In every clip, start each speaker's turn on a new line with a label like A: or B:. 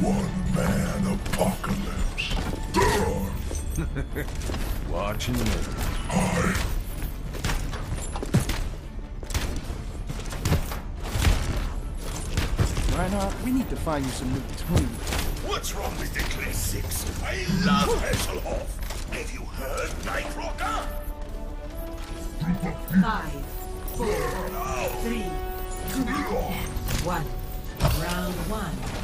A: one-man apocalypse.
B: Watch Watching learn.
A: I...
C: Reinhardt, we need to find you some new tunes.
A: What's wrong with the classics? I love Hasselhoff. Have you heard Night Rocker?
D: Five, four, three, two, one. Round one.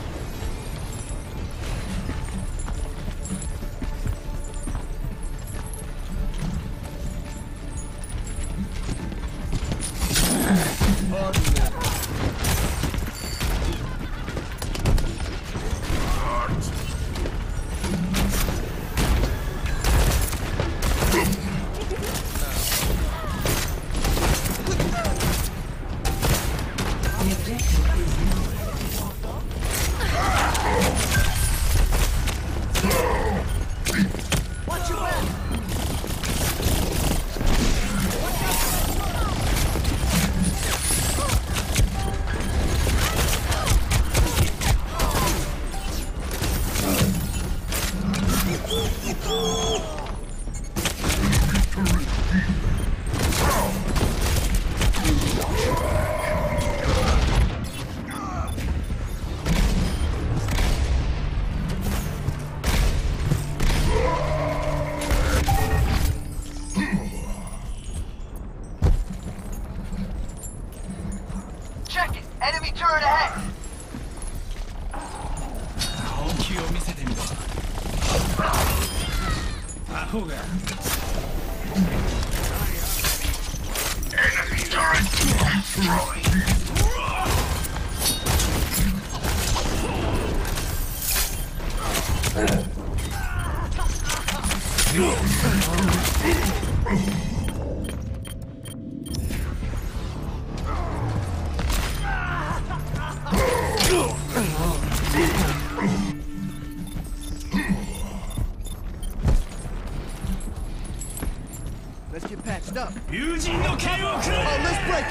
C: Oh,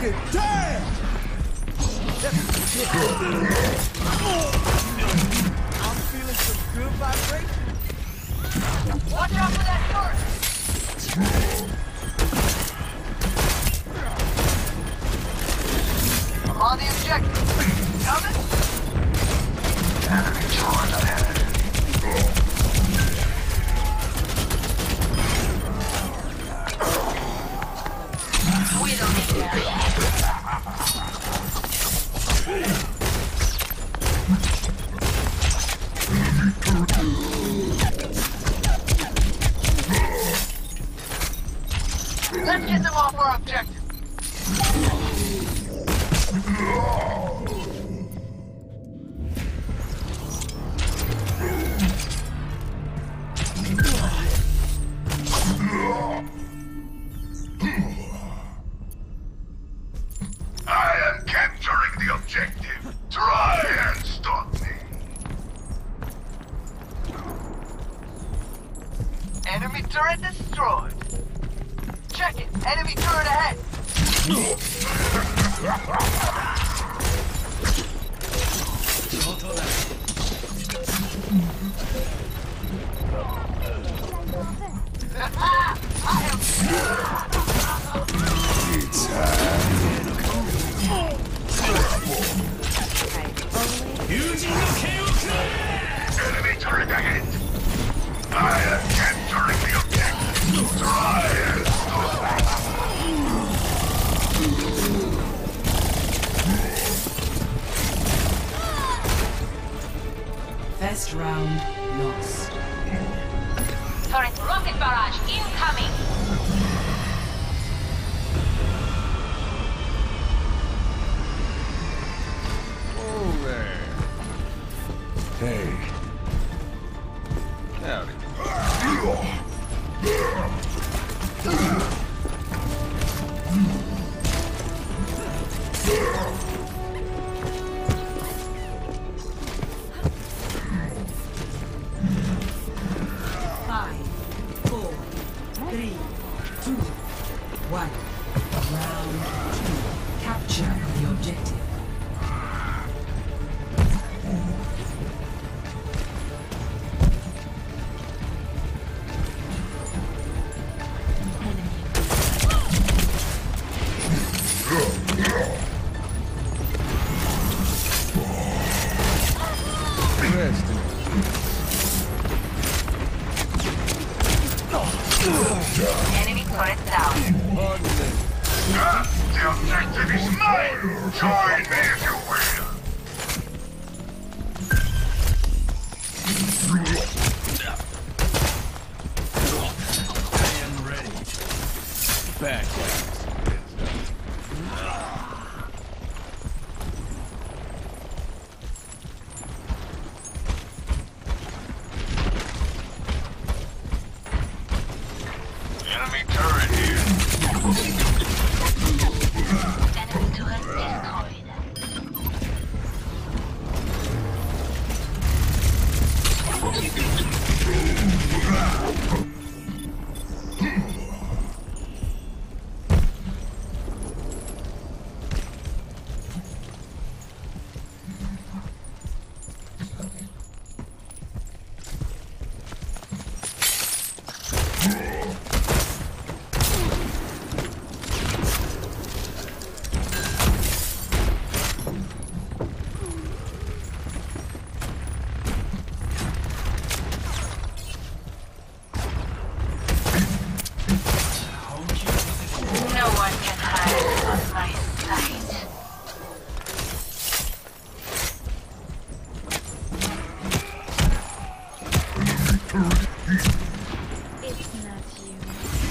C: second. Damn!
D: Last round lost.
E: Turret rocket barrage incoming!
F: Over. Hey. Back.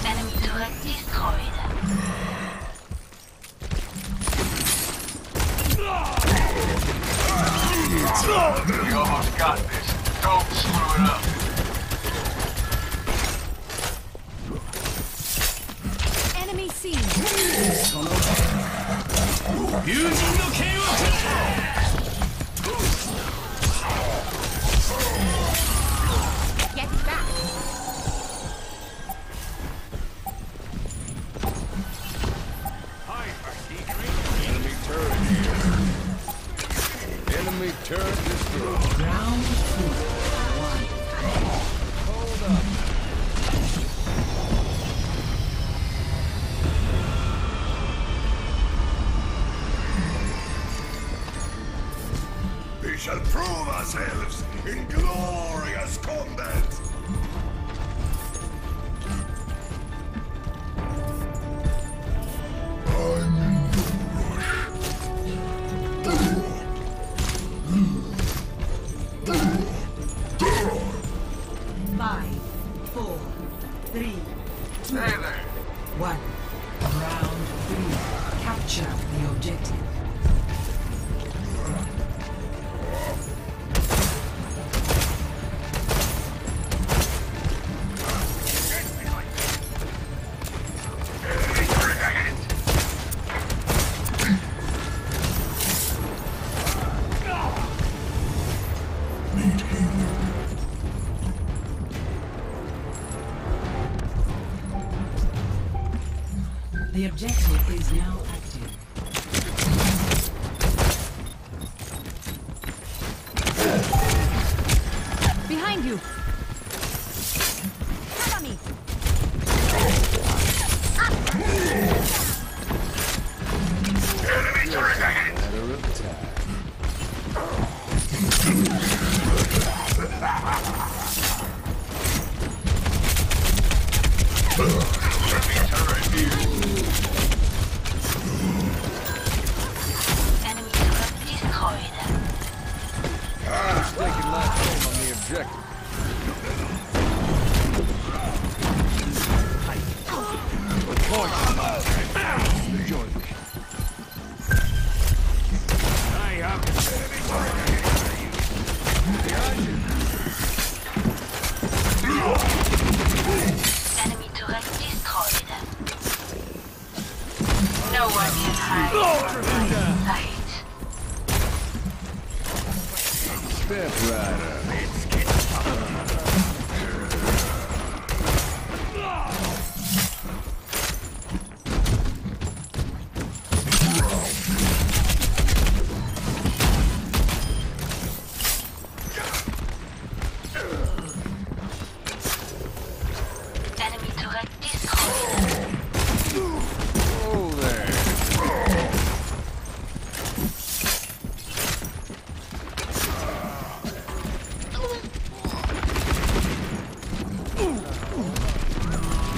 A: Enemy turret
E: destroyed.
G: You
A: almost got this. Don't screw it up.
F: Using
A: the shall prove ourselves in glorious combat!
D: One. Round three. Capture the objective. The objective is now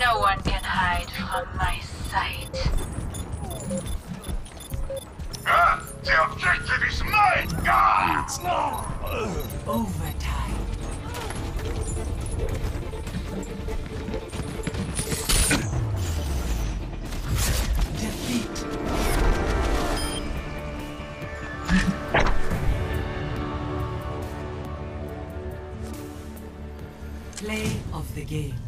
E: No one can hide from my sight.
A: Ah, the objective is mine! Ah!
D: Overtime. Defeat. Play of the game.